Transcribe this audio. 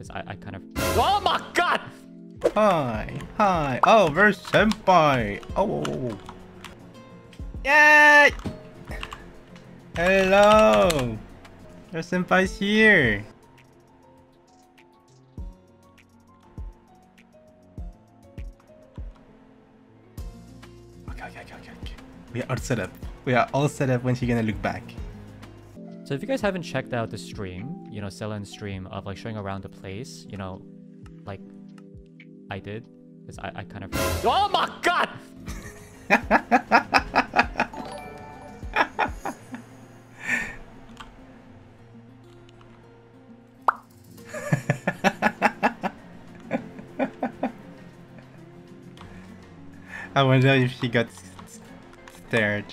Because I, I kind of... Oh my god! Hi, hi. Oh, there's senpai. Oh, oh, oh, oh. Yay! Hello. There's senpai's here. Okay, okay, okay, okay, okay. We are all set up. We are all set up when she's gonna look back. So if you guys haven't checked out the stream, you know, Selen's stream of like showing around the place, you know, like I did, because I, I kind of... Oh my god! I wonder if she got s- s- stared.